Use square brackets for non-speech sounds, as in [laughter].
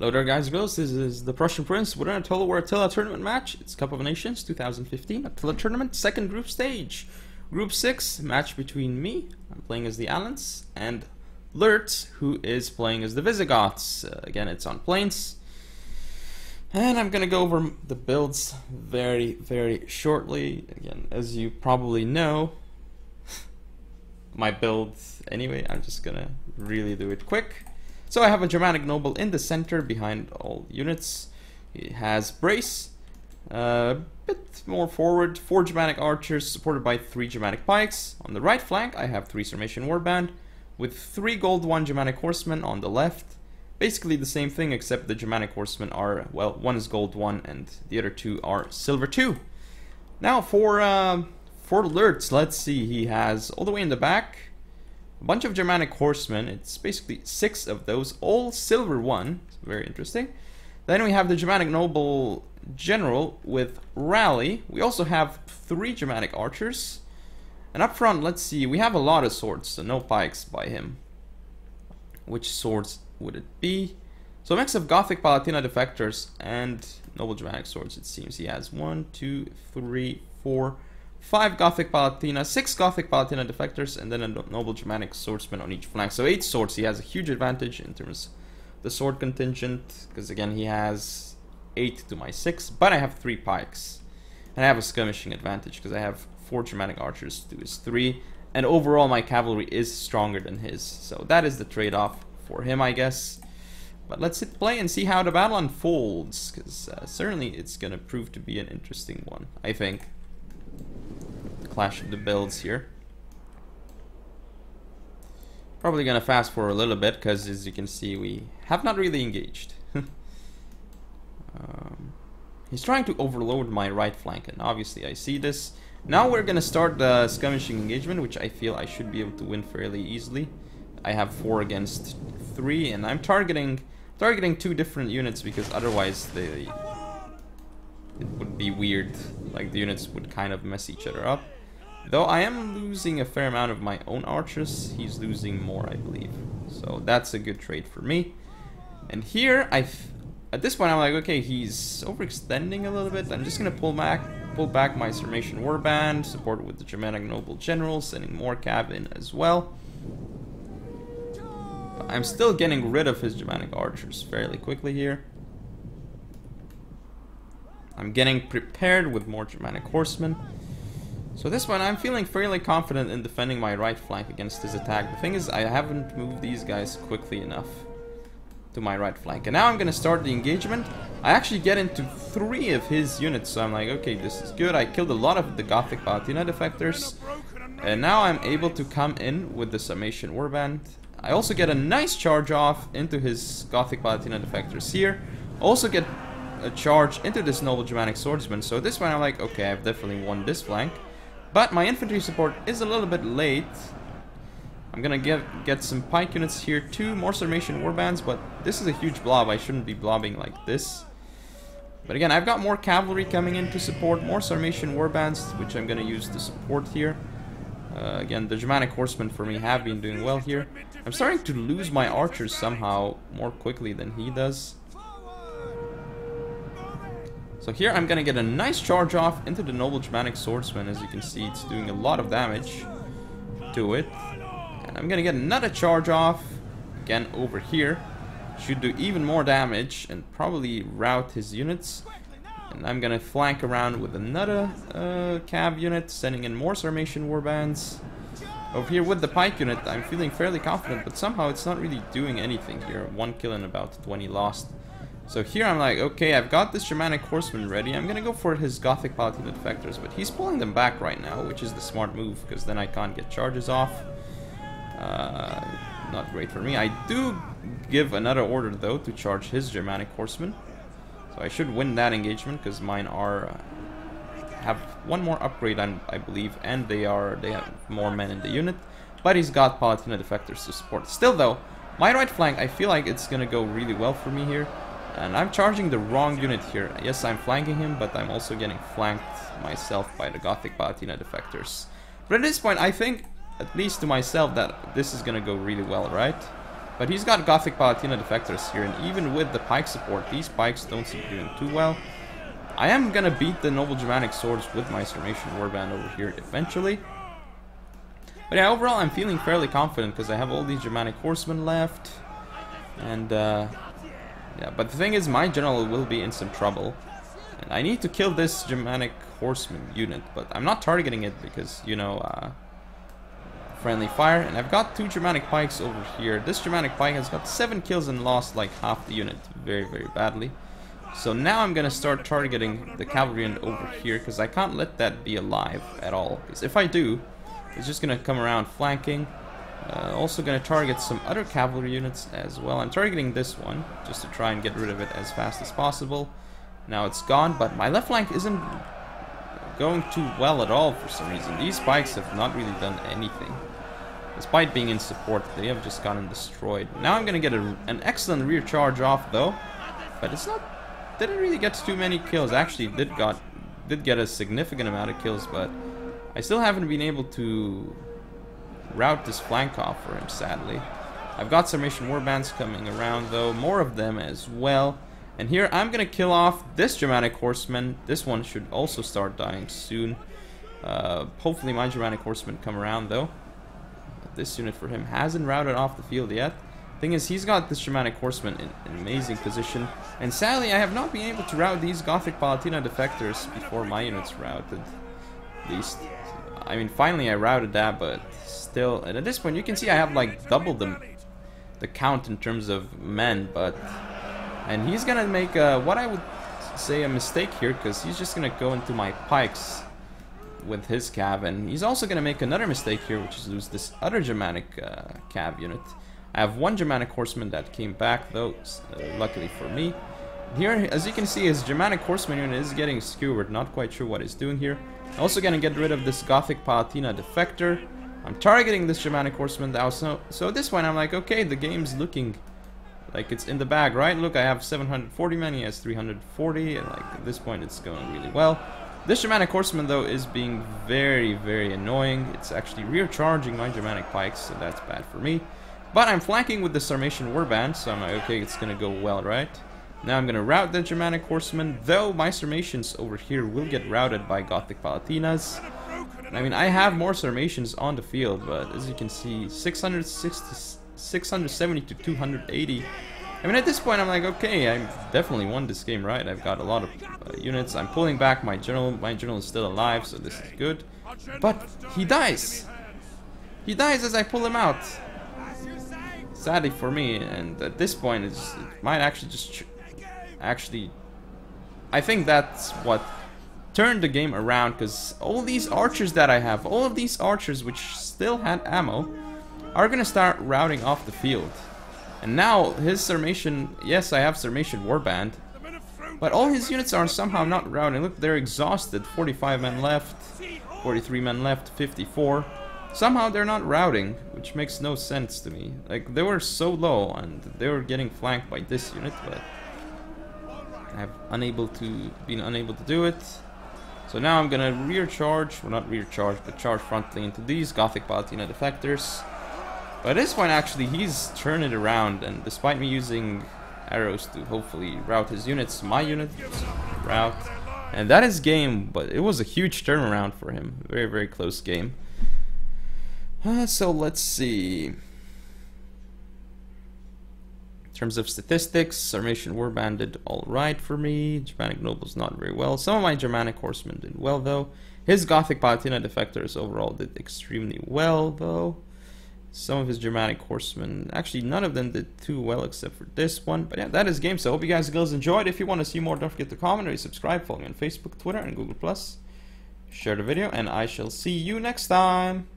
Hello there guys and girls, this is the Prussian Prince with an Total War Attila tournament match. It's Cup of Nations 2015 Attila tournament, second group stage. Group 6, match between me, I'm playing as the Alans, and Lurtz, who is playing as the Visigoths. Uh, again, it's on plains. And I'm gonna go over the builds very, very shortly. Again, as you probably know, [laughs] my build anyway, I'm just gonna really do it quick. So I have a Germanic Noble in the center behind all units. He has Brace, a uh, bit more forward, four Germanic Archers supported by three Germanic Pikes. On the right flank I have three Sarmatian Warband with three Gold 1 Germanic Horsemen on the left. Basically the same thing except the Germanic Horsemen are, well, one is Gold 1 and the other two are Silver 2. Now for, uh, for Lurtz, let's see, he has all the way in the back a bunch of Germanic horsemen. It's basically six of those, all silver one. It's very interesting. Then we have the Germanic noble general with rally. We also have three Germanic archers. And up front, let's see, we have a lot of swords, so no pikes by him. Which swords would it be? So a mix of Gothic Palatina defectors and Noble Germanic swords, it seems. He has one, two, three, four, 5 Gothic Palatina, 6 Gothic Palatina defectors, and then a Noble Germanic Swordsman on each flank. So 8 swords, he has a huge advantage in terms of the sword contingent, because again he has 8 to my 6, but I have 3 pikes. And I have a skirmishing advantage, because I have 4 Germanic archers to his 3, and overall my cavalry is stronger than his. So that is the trade-off for him, I guess. But let's hit play and see how the battle unfolds, because uh, certainly it's going to prove to be an interesting one, I think clash of the builds here. Probably gonna fast forward a little bit because as you can see we have not really engaged. [laughs] um, he's trying to overload my right flank and obviously I see this. Now we're gonna start the skirmishing engagement which I feel I should be able to win fairly easily. I have 4 against 3 and I'm targeting targeting two different units because otherwise they it would be weird like the units would kind of mess each other up. Though I am losing a fair amount of my own archers, he's losing more, I believe. So that's a good trade for me. And here, I, at this point, I'm like, okay, he's overextending a little bit. I'm just gonna pull back, pull back my Sarmatian warband, support with the Germanic noble general, sending more cav in as well. But I'm still getting rid of his Germanic archers fairly quickly here. I'm getting prepared with more Germanic horsemen. So this one, I'm feeling fairly confident in defending my right flank against his attack. The thing is, I haven't moved these guys quickly enough to my right flank. And now I'm gonna start the engagement. I actually get into three of his units, so I'm like, okay, this is good. I killed a lot of the Gothic Palatina defectors. And now I'm able to come in with the Sarmatian Warband. I also get a nice charge off into his Gothic Palatina defectors here. Also get a charge into this Noble Germanic Swordsman. So this one I'm like, okay, I've definitely won this flank. But my infantry support is a little bit late. I'm gonna get get some pike units here too, more Sarmatian warbands, but this is a huge blob. I shouldn't be blobbing like this. But again, I've got more cavalry coming in to support, more Sarmatian warbands, which I'm gonna use to support here. Uh, again, the Germanic horsemen for me have been doing well here. I'm starting to lose my archers somehow more quickly than he does. So here I'm gonna get a nice charge off into the Noble Germanic Swordsman. As you can see, it's doing a lot of damage to it. And I'm gonna get another charge off, again over here. Should do even more damage and probably rout his units. And I'm gonna flank around with another uh, cav unit, sending in more Sarmatian warbands. Over here with the pike unit, I'm feeling fairly confident, but somehow it's not really doing anything here. One kill and about 20 lost. So here I'm like, okay, I've got this Germanic Horseman ready. I'm gonna go for his Gothic Palatina Defectors, but he's pulling them back right now, which is the smart move, because then I can't get charges off. Uh, not great for me. I do give another order, though, to charge his Germanic Horseman. So I should win that engagement, because mine are... Uh, have one more upgrade, I, I believe, and they are they have more men in the unit. But he's got Palatina Defectors to support. Still, though, my right flank, I feel like it's gonna go really well for me here. And I'm charging the wrong unit here. Yes, I'm flanking him, but I'm also getting flanked myself by the Gothic Palatina defectors. But at this point, I think, at least to myself, that this is gonna go really well, right? But he's got Gothic Palatina defectors here, and even with the pike support, these pikes don't seem to be doing too well. I am gonna beat the Noble Germanic Swords with my Sarmatian Warband over here eventually. But yeah, overall I'm feeling fairly confident because I have all these Germanic Horsemen left. And uh, yeah, but the thing is my general will be in some trouble. And I need to kill this Germanic Horseman unit, but I'm not targeting it because, you know, uh, friendly fire. And I've got two Germanic Pikes over here. This Germanic Pike has got 7 kills and lost like half the unit very, very badly. So now I'm gonna start targeting the cavalry unit over here because I can't let that be alive at all. Because if I do, it's just gonna come around flanking. Uh, also gonna target some other cavalry units as well. I'm targeting this one just to try and get rid of it as fast as possible. Now it's gone, but my left flank isn't going too well at all for some reason. These pikes have not really done anything. Despite being in support, they have just gotten destroyed. Now I'm gonna get a, an excellent rear charge off though, but it's not didn't really get too many kills. Actually, did got did get a significant amount of kills, but I still haven't been able to route this flank off for him, sadly. I've got some Sarmatian warbands coming around, though. More of them as well. And here, I'm going to kill off this Germanic Horseman. This one should also start dying soon. Uh, hopefully my Germanic Horsemen come around, though. This unit for him hasn't routed off the field yet. Thing is, he's got this Germanic Horseman in an amazing position, and sadly I have not been able to route these Gothic Palatina defectors before my unit's routed. At least. I mean, finally I routed that, but still, and at this point you can see I have like double the, the count in terms of men, but... And he's gonna make uh, what I would say a mistake here, because he's just gonna go into my pikes with his cav, and he's also gonna make another mistake here, which is lose this other Germanic uh, cav unit. I have one Germanic horseman that came back, though, uh, luckily for me. Here, as you can see, his Germanic horseman unit is getting skewered. Not quite sure what he's doing here. Also gonna get rid of this Gothic Palatina defector. I'm targeting this Germanic horseman now, so, so this point I'm like, okay, the game's looking like it's in the bag, right? Look, I have 740 men, he has 340, and like at this point it's going really well. This Germanic horseman, though, is being very, very annoying. It's actually rear charging my Germanic pikes, so that's bad for me. But I'm flanking with the Sarmatian Warband, so I'm like, okay, it's gonna go well, right? Now I'm gonna route the Germanic Horsemen, though my Sarmatians over here will get routed by Gothic Palatinas. I mean, I have more Sarmatians on the field, but as you can see, 660, 670 to 280. I mean, at this point, I'm like, okay, I definitely won this game, right? I've got a lot of uh, units. I'm pulling back my general. My general is still alive, so this is good. But he dies. He dies as I pull him out sadly for me, and at this point, it might actually just actually. I think that's what turned the game around because all these archers that I have, all of these archers which still had ammo, are gonna start routing off the field. And now his Sarmatian, yes, I have Sarmatian Warband, but all his units are somehow not routing. Look, they're exhausted. 45 men left, 43 men left, 54. Somehow they're not routing, which makes no sense to me. Like, they were so low, and they were getting flanked by this unit, but... I've unable to, been unable to do it. So now I'm gonna rear charge, well not rear charge, but charge frontally into these Gothic Palatina defectors. But at this point actually he's turned it around and despite me using arrows to hopefully route his units, my unit route. And that is game, but it was a huge turnaround for him. Very, very close game. Uh, so let's see. In terms of statistics, Sarmatian Warband did alright for me. Germanic Nobles not very well. Some of my Germanic Horsemen did well though. His Gothic Palatina defectors overall did extremely well though. Some of his Germanic Horsemen, actually none of them did too well except for this one. But yeah, that is game. So I hope you guys and girls enjoyed. If you want to see more, don't forget to comment or subscribe. Follow me on Facebook, Twitter, and Google+. Share the video, and I shall see you next time.